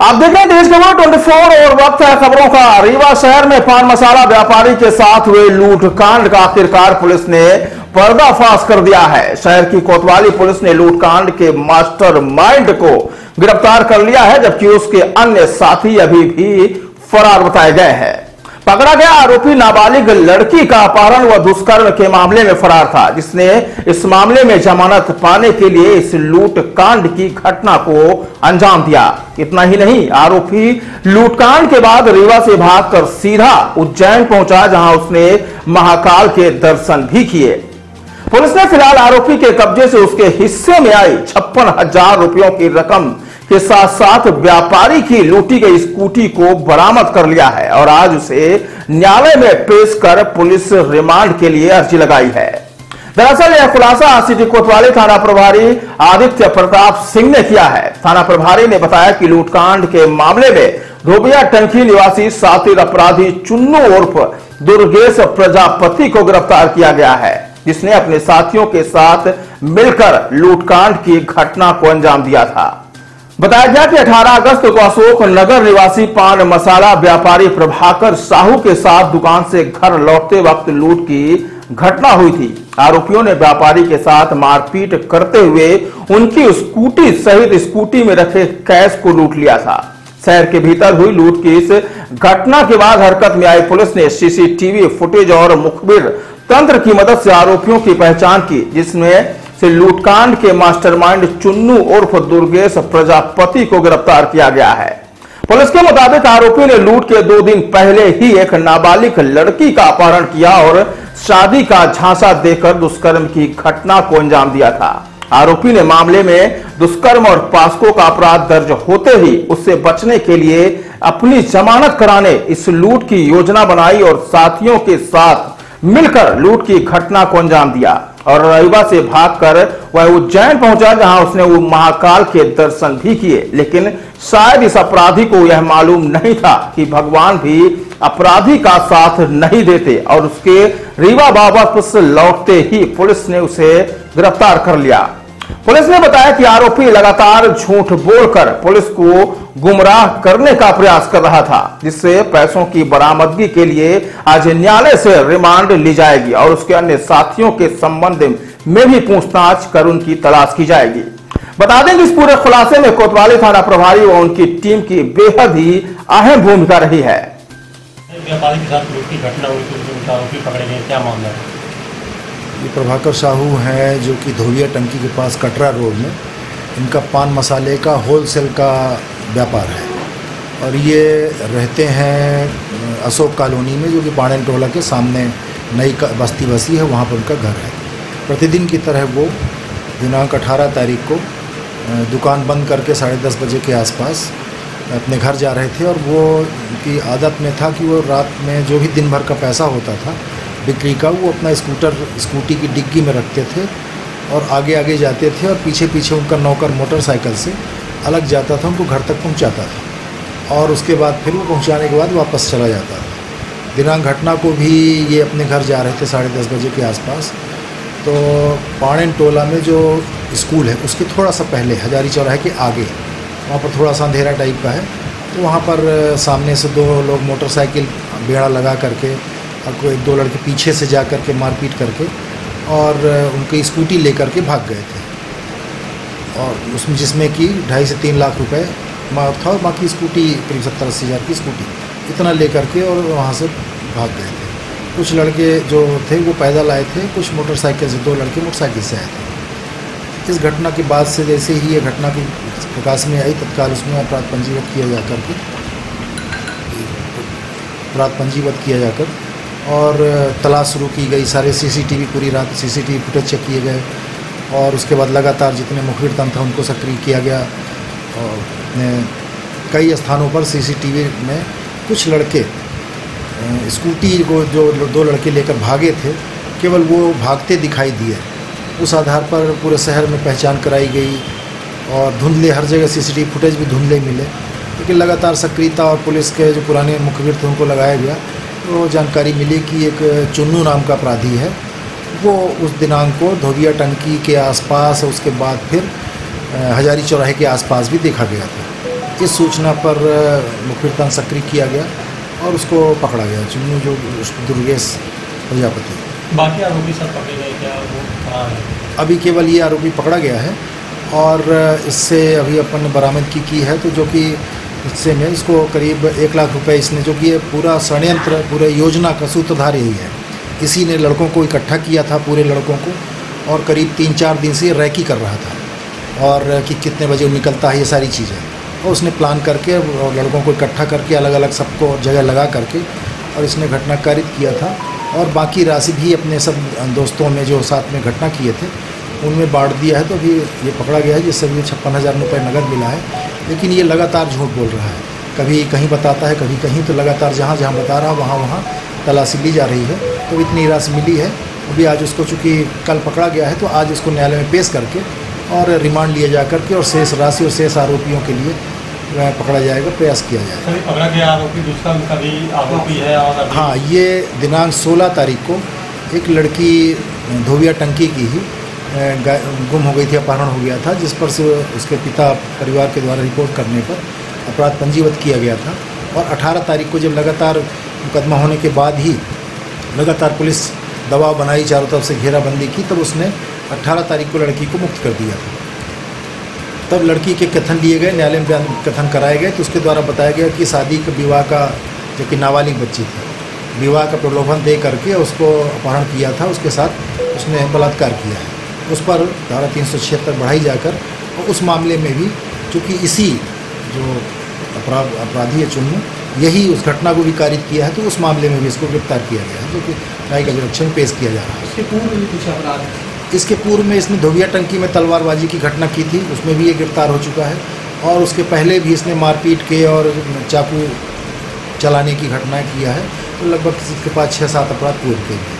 आप देख रहे हैं देश खबर ट्वेंटी फोर और वक्त है खबरों का। रीवा शहर में पान मसाला व्यापारी के साथ हुए लूट कांड का आखिरकार पुलिस ने पर्दाफाश कर दिया है। शहर की कोतवाली पुलिस ने लूट कांड के मास्टर माइंड को गिरफ़्तार कर लिया है, जबकि उसके अन्य साथी अभी भी फरार बताए गए हैं। पकड़ा गया आरोपी नाबालिग लड़की का अपहरण व दुष्कर्म के मामले में फरार था, जिसने इस मामले में जमानत पाने के लिए इस लूट कांड की घटना को अंजाम दिया। इतना ही नहीं, आरोपी लूटकांड के बाद रीवा से भागकर सीधा उज्जैन पहुँचा, जहाँ उसने महाकाल के दर्शन भी किए। पुलिस ने फ़िलहाल आरोपी के कब्जे से उसके हिस्से में आई छप्पन हज़ार रुपयों की रकम के साथ साथ व्यापारी की लूटी गई स्कूटी को बरामद कर लिया है और आज उसे न्यायालय में पेश कर पुलिस रिमांड के लिए अर्जी लगाई है। दरअसल, यह खुलासा सिटी कोतवाली थाना प्रभारी आदित्य प्रताप सिंह ने किया है। थाना प्रभारी ने बताया कि लूटकांड के मामले में धोबिया टंकी निवासी सातिर अपराधी चुन्नू उर्फ़ दुर्गेश प्रजापति को गिरफ़्तार किया गया है, जिसने अपने साथियों के साथ मिलकर लूटकांड की घटना को अंजाम दिया था। बताया गया कि 18 अगस्त को अशोक नगर निवासी पान मसाला व्यापारी प्रभाकर साहू के साथ दुकान से घर लौटते वक्त लूट की घटना हुई थी। आरोपियों ने व्यापारी के साथ मारपीट करते हुए उनकी स्कूटी सहित स्कूटी में रखे कैश को लूट लिया था। शहर के भीतर हुई लूट की इस घटना के बाद हरकत में आई पुलिस ने सीसीटीवी फुटेज और मुखबिर तंत्र की मदद से आरोपियों की पहचान की, जिसमें से लूटकांड के मास्टरमाइंड चुन्नू उर्फ़ दुर्गेश प्रजापति को गिरफ़्तार किया गया है। पुलिस के मुताबिक आरोपी ने लूट के दो दिन पहले ही एक नाबालिग लड़की का अपहरण किया और शादी का झांसा देकर दुष्कर्म की घटना को अंजाम दिया था। आरोपी ने मामले में दुष्कर्म और पास्को का अपराध दर्ज होते ही उससे बचने के लिए अपनी जमानत कराने इस लूट की योजना बनाई और साथियों के साथ मिलकर लूट की घटना को अंजाम दिया और रविवार से भागकर वह उज्जैन पहुँचा, जहाँ उसने वो महाकाल के दर्शन भी किए। लेकिन शायद इस अपराधी को यह मालूम नहीं था कि भगवान भी अपराधी का साथ नहीं देते और उसके रीवा वापस लौटते ही पुलिस ने उसे गिरफ़्तार कर लिया। पुलिस ने बताया कि आरोपी लगातार झूठ बोलकर पुलिस को गुमराह करने का प्रयास कर रहा था, जिससे पैसों की बरामदगी के लिए आज न्यायालय से रिमांड ली जाएगी और उसके अन्य साथियों के संबंध में भी पूछताछ कर उनकी तलाश की जाएगी। बता दें कि इस पूरे खुलासे में कोतवाली थाना प्रभारी और उनकी टीम की बेहद ही अहम भूमिका रही है। व्यापारी के साथ की घटना हुई आरोपी पकड़े गए, क्या मामला है? ये प्रभाकर साहू हैं जो कि धोबिया टंकी के पास कटरा रोड में, इनका पान मसाले का होलसेल का व्यापार है। और ये रहते हैं अशोक कॉलोनी में, जो कि पाणन टोला के सामने नई बस्ती बसी है, वहाँ पर उनका घर है। प्रतिदिन की तरह वो दिनांक 18 तारीख को दुकान बंद करके साढ़े दस बजे के आसपास अपने घर जा रहे थे और वो की आदत में था कि वो रात में जो भी दिन भर का पैसा होता था बिक्री का, वो अपना स्कूटर, स्कूटी की डिग्गी में रखते थे और आगे आगे जाते थे और पीछे पीछे उनका नौकर मोटरसाइकिल से अलग जाता था, उनको घर तक पहुंचाता था। और उसके बाद फिर वो पहुँचाने के बाद वापस चला जाता था। दिनांक घटना को भी ये अपने घर जा रहे थे साढ़े दस बजे के आसपास। तो पाणन टोला में जो स्कूल है, उसके थोड़ा सा पहले, हजारी चौराहे के आगे, वहाँ पर थोड़ा सा अंधेरा टाइप का है। तो वहाँ पर सामने से दो लोग मोटरसाइकिल, बेड़ा लगा करके और कोई दो लड़के पीछे से जा कर के मारपीट करके और उनकी स्कूटी लेकर के भाग गए थे। और उसमें जिसमें कि ढाई से तीन लाख रुपए मार था और बाकी स्कूटी, करीब सत्तर अस्सी हज़ार की स्कूटी, इतना ले करके और वहाँ से भाग गए थे। कुछ लड़के जो थे वो पैदल आए थे, कुछ मोटरसाइकिल से, दो लड़के मोटरसाइकिल से आए थे। इस घटना के बाद से जैसे ही ये घटना की प्रकाश में आई, तत्काल उसमें अपराध पंजीबद्ध किया जाकर के, अपराध पंजीबद्ध किया जाकर और तलाश शुरू की गई, सारे सीसीटीवी पूरी रात सीसीटीवी फुटेज चेक किए गए और उसके बाद लगातार जितने मुखबिर तंत्र था उनको सक्रिय किया गया। और कई स्थानों पर सीसीटीवी में कुछ लड़के स्कूटी को जो दो लड़के लेकर भागे थे, केवल वो भागते दिखाई दिए। उस आधार पर पूरे शहर में पहचान कराई गई और धुंधले, हर जगह सीसीटीवी फुटेज भी धुंधले मिले। लेकिन लगातार सक्रियता और पुलिस के जो पुराने मुखबिर थे, उनको लगाया गया। जानकारी मिली कि एक चुन्नू नाम का अपराधी है। वो उस दिनांक को धोबिया टंकी के आसपास उसके बाद फिर हजारी चौराहे के आसपास भी देखा गया था। इस सूचना पर अ, मुखबिर तान सक्रिय किया गया और उसको पकड़ा गया। चुन्नू जो दुर्गेश प्रजापति। बाकी आरोपी सर पकड़े गए क्या? वो फरार है? अभी केवल ये आरोपी पकड़ा गया है और इससे अभी अपन ने बरामदगी की है तो जो कि इससे में इसको करीब एक लाख रुपए इसने, जो कि ये पूरा षडयंत्र, पूरे योजना का सूत्रधार यही है। इसी ने लड़कों को इकट्ठा किया था, पूरे लड़कों को, और करीब तीन चार दिन से रैकी कर रहा था, और कि कितने बजे निकलता है, ये सारी चीज़ें। और उसने प्लान करके और लड़कों को इकट्ठा करके अलग अलग सबको जगह लगा करके, और इसने घटना कारित किया था। और बाकी राशि भी अपने सब दोस्तों में जो साथ में घटना किए थे, उनमें बांट दिया है तो अभी ये पकड़ा गया है, जिससे भी छप्पन हज़ार रुपये नगद मिला है। लेकिन ये लगातार झूठ बोल रहा है। कभी कहीं बताता है कभी कहीं तो लगातार जहाँ जहाँ बता रहा है वहाँ वहाँ तलाशी ली जा रही है। तो इतनी राशि मिली है। अभी आज उसको चूँकि कल पकड़ा गया है तो आज उसको न्यायालय में पेश करके और रिमांड लिया जा करके और शेष राशि और शेष आरोपियों के लिए पकड़ा जाएगा प्रयास किया जाएगा। पकड़ा गया आरोपी दूसरा उनका भी आरोपी है और हाँ ये दिनांक 16 तारीख को एक लड़की धोबिया टंकी की ही गुम हो गई थी, अपहरण हो गया था, जिस पर से उसके पिता परिवार के द्वारा रिपोर्ट करने पर अपराध पंजीबद्ध किया गया था। और 18 तारीख को जब लगातार मुकदमा होने के बाद ही लगातार पुलिस दबाव बनाई, चारों तरफ़ से घेराबंदी की, तब उसने 18 तारीख को लड़की को मुक्त कर दिया था। तब लड़की के कथन लिए गए, न्यायालय में कथन कराए गए तो उसके द्वारा बताया गया कि शादी के विवाह का, जो कि नाबालिग बच्ची थी, विवाह का प्रलोभन दे करके उसको अपहरण किया था, उसके साथ उसने बलात्कार किया है। उस पर धारा तीन सौ छिहत्तर बढ़ाई जाकर और उस मामले में भी चूँकि इसी जो अपराध अपराधी है चुन्नू यही उस घटना को भी कारित किया है तो उस मामले में भी इसको गिरफ़्तार किया गया है जो कि न्यायिक अभिरक्षण में पेश किया जा रहा है इसके पूर्व भी कुछ अपराध इसके पूर्व में इसने धोबिया टंकी में तलवारबाजी की घटना की थी उसमें भी ये गिरफ़्तार हो चुका है और उसके पहले भी इसने मारपीट के और चाकू चलाने की घटनाएँ किया है तो लगभग इसके पास छः सात अपराध पूर्व के हैं।